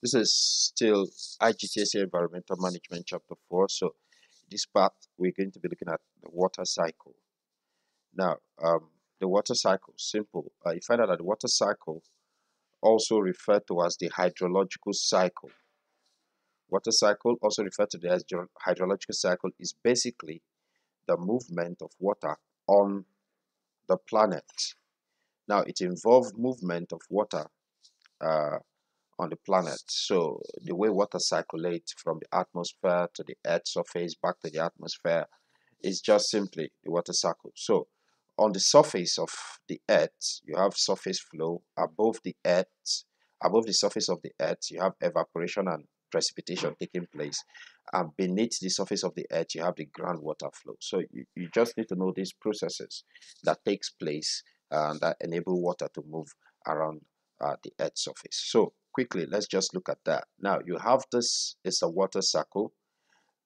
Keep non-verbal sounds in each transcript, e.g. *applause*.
This is still IGCSE Environmental Management Chapter 4. So this part, we're going to be looking at the water cycle. Now, um, the water cycle, simple. Uh, you find out that the water cycle, also referred to as the hydrological cycle. Water cycle, also referred to as hydrological cycle, is basically the movement of water on the planet. Now, it involves movement of water uh, on the planet. So the way water circulates from the atmosphere to the earth surface back to the atmosphere is just simply the water cycle. So on the surface of the earth, you have surface flow. Above the earth, above the surface of the earth, you have evaporation and precipitation taking place. And beneath the surface of the earth, you have the groundwater flow. So you, you just need to know these processes that takes place and that enable water to move around uh, the earth's surface. So quickly, let's just look at that. Now you have this it's a water cycle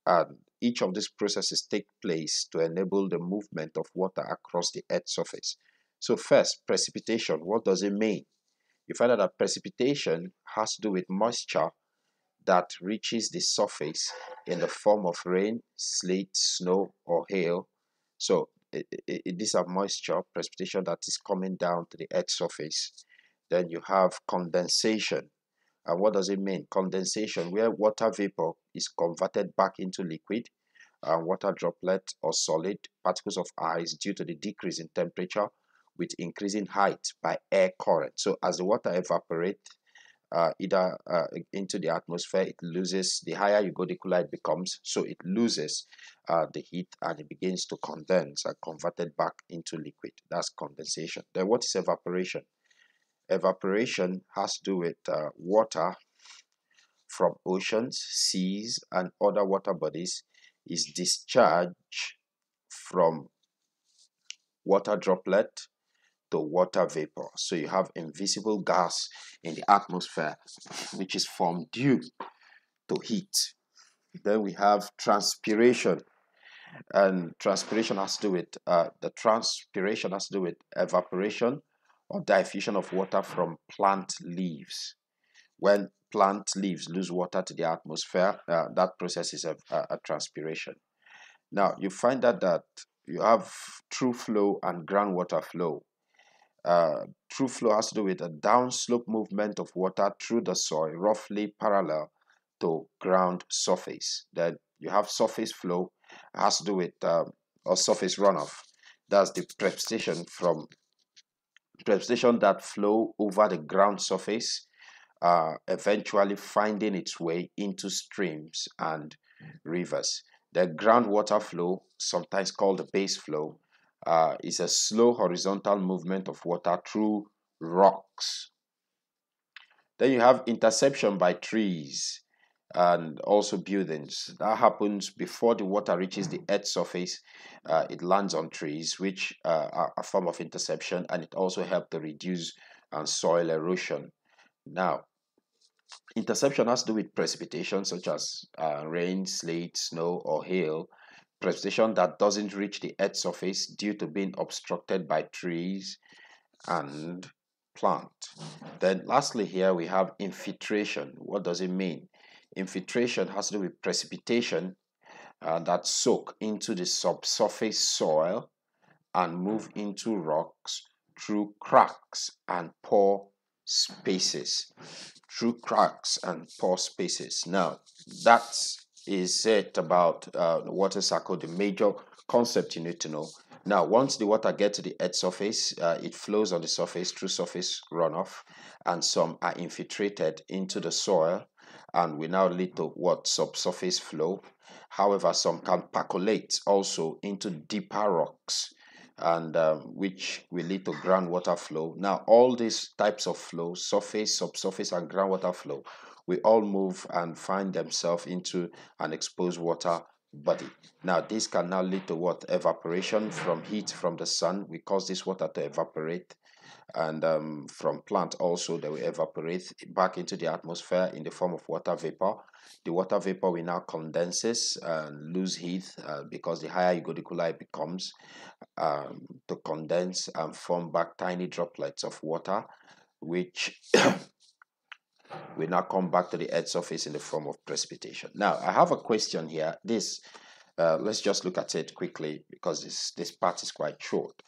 and each of these processes take place to enable the movement of water across the earth surface. So first, precipitation, what does it mean? You find out that precipitation has to do with moisture that reaches the surface in the form of rain, sleet, snow, or hail. So it, it, these are moisture, precipitation that is coming down to the earth surface. Then you have condensation. And what does it mean? Condensation, where water vapor is converted back into liquid, and water droplet or solid particles of ice due to the decrease in temperature with increasing height by air current. So as the water evaporates, uh, either uh, into the atmosphere, it loses, the higher you go, the cooler it becomes. So it loses uh, the heat and it begins to condense and converted back into liquid. That's condensation. Then what is evaporation? Evaporation has to do with uh, water from oceans, seas, and other water bodies is discharged from water droplet to water vapor. So you have invisible gas in the atmosphere, which is formed due to heat. Then we have transpiration, and transpiration has to do with uh, the transpiration has to do with evaporation or diffusion of water from plant leaves. When plant leaves lose water to the atmosphere, uh, that process is a, a, a, transpiration. Now, you find out that you have through flow and groundwater flow. Uh, through flow has to do with a downslope movement of water through the soil, roughly parallel to ground surface. Then you have surface flow, has to do with um, or surface runoff. That's the precipitation from precipitation that flow over the ground surface, uh, eventually finding its way into streams and rivers. The groundwater flow, sometimes called the base flow, uh, is a slow horizontal movement of water through rocks. Then you have interception by trees and also buildings. That happens before the water reaches the earth surface. Uh, it lands on trees, which uh, are a form of interception, and it also helps to reduce uh, soil erosion. Now, interception has to do with precipitation, such as uh, rain, sleet, snow, or hail. Precipitation that doesn't reach the earth surface due to being obstructed by trees and plant. Then lastly here we have infiltration. What does it mean? Infiltration has to do with precipitation uh, that soak into the subsurface soil and move into rocks through cracks and pore spaces. Through cracks and pore spaces. Now, that is it about uh, the water cycle, the major concept you need to know. Now, once the water gets to the earth surface, uh, it flows on the surface through surface runoff, and some are infiltrated into the soil and we now lead to what subsurface flow. However, some can percolate also into deeper rocks and um, which will lead to groundwater flow. Now, all these types of flow, surface, subsurface, and groundwater flow, we all move and find themselves into an exposed water body. Now, this can now lead to what? Evaporation from heat from the sun. We cause this water to evaporate and um, from plant also they will evaporate back into the atmosphere in the form of water vapor the water vapor will now condenses and lose heat uh, because the higher you go the cooler it becomes um, to condense and form back tiny droplets of water which *coughs* will now come back to the earth surface in the form of precipitation. Now, I have a question here. This, uh, let's just look at it quickly because this, this part is quite short.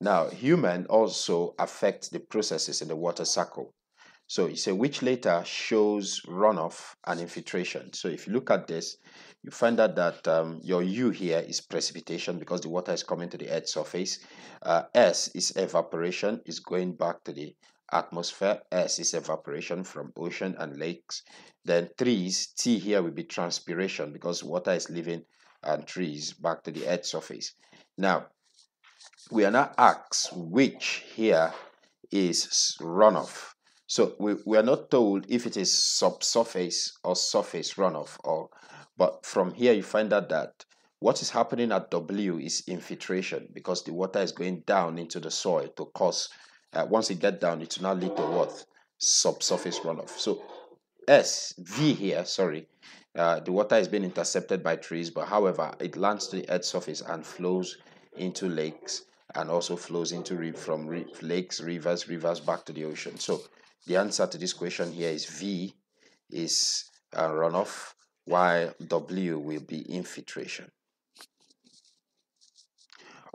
Now, human also affects the processes in the water cycle. So you say which later shows runoff and infiltration. So if you look at this, you find out that um, your U here is precipitation because the water is coming to the earth surface. Uh, S is evaporation, is going back to the atmosphere. S is evaporation from ocean and lakes. Then trees, T here will be transpiration because water is leaving and trees back to the earth surface. Now, we are now asked which here is runoff. So we, we are not told if it is subsurface or surface runoff or but from here you find out that what is happening at W is infiltration because the water is going down into the soil to cause uh, once it get down it will now lead to what subsurface runoff. So S V here sorry uh, the water is being intercepted by trees but however it lands to the earth surface and flows into lakes and also flows into from lakes rivers rivers back to the ocean so the answer to this question here is V is runoff, while W will be infiltration.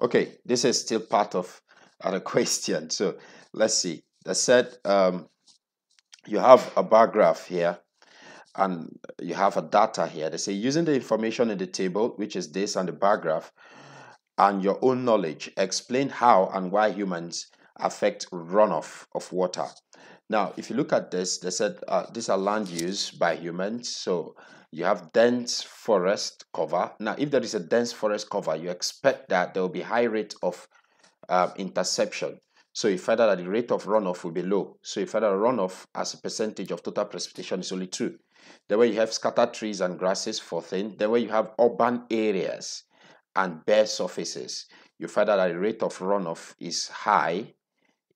Okay, this is still part of other *laughs* question. So let's see. They said um, you have a bar graph here and you have a data here. They say using the information in the table, which is this and the bar graph, and your own knowledge, explain how and why humans affect runoff of water. Now, if you look at this, they said uh, these are land use by humans. So you have dense forest cover. Now, if there is a dense forest cover, you expect that there will be high rate of uh, interception. So you find out that the rate of runoff will be low. So you find out runoff as a percentage of total precipitation is only 2. Then where you have scattered trees and grasses, 14. Then where you have urban areas and bare surfaces, you find that the rate of runoff is high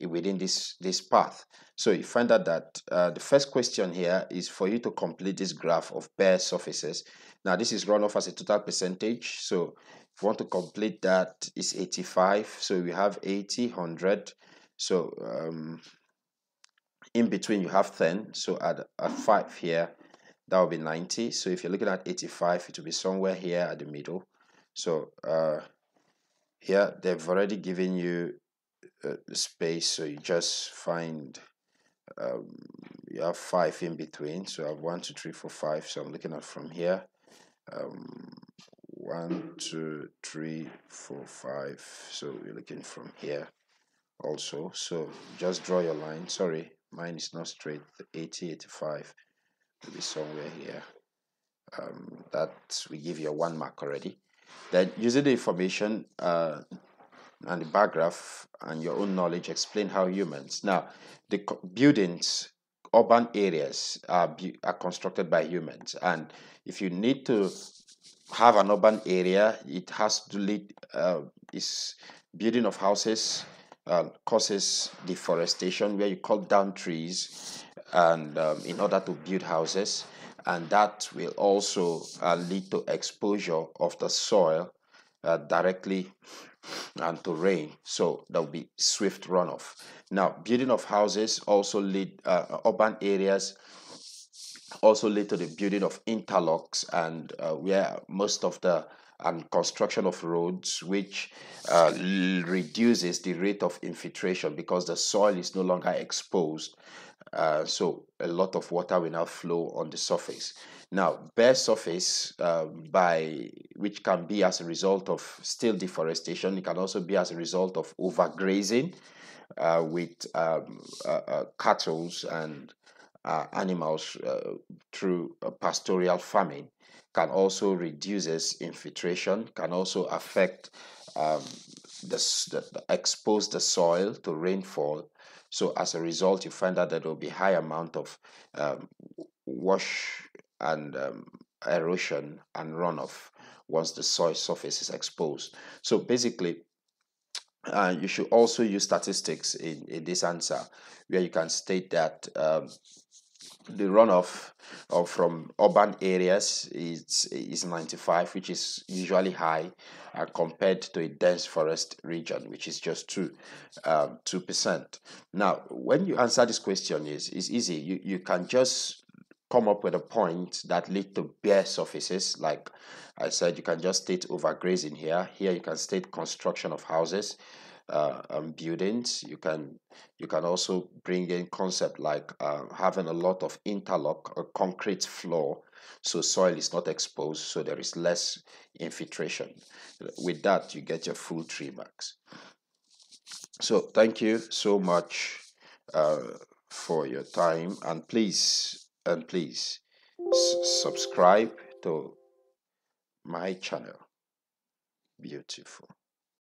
within this, this path. So you find out that uh, the first question here is for you to complete this graph of bare surfaces. Now this is runoff as a total percentage. So if you want to complete that, it's 85. So we have 80, 100. So um, in between you have 10. So at, at 5 here, that will be 90. So if you're looking at 85, it will be somewhere here at the middle. So uh, here they've already given you uh, space. So you just find um, you have five in between. So I have one two three four five. So I'm looking at from here. Um, one two three four five. So you're looking from here also. So just draw your line. Sorry mine is not straight. 80 85 maybe somewhere here. Um, that we give you a one mark already then using the information uh, and the bar graph and your own knowledge explain how humans now the buildings urban areas are, are constructed by humans. And if you need to have an urban area it has to lead uh, is building of houses uh, causes deforestation where you cut down trees and um, in order to build houses and that will also uh, lead to exposure of the soil uh, directly and to rain. So there will be swift runoff. Now building of houses also lead uh, urban areas also lead to the building of interlocks and uh, where most of the and construction of roads which uh, reduces the rate of infiltration because the soil is no longer exposed uh, so a lot of water will now flow on the surface now, bare surface uh, by which can be as a result of still deforestation, it can also be as a result of overgrazing uh, with um, uh, uh cattle and animals through pastoral farming can also reduces infiltration, can also affect um, the, the, expose the soil to rainfall. So as a result, you find out that there will be high amount of um, wash and um, erosion and runoff once the soil surface is exposed. So basically, uh, you should also use statistics in, in this answer where you can state that um, the runoff of from urban areas is is 95 which is usually high uh, compared to a dense forest region which is just 2 um, 2% now when you answer this question is is easy. You you can just come up with a point that lead to bare surfaces. Like i said you can just state overgrazing here. Here you can state construction of houses uh, um, buildings. You can you can also bring in concept like uh, having a lot of interlock or concrete floor, so soil is not exposed, so there is less infiltration. With that, you get your full tree marks. So thank you so much uh, for your time, and please and please subscribe to my channel. Beautiful.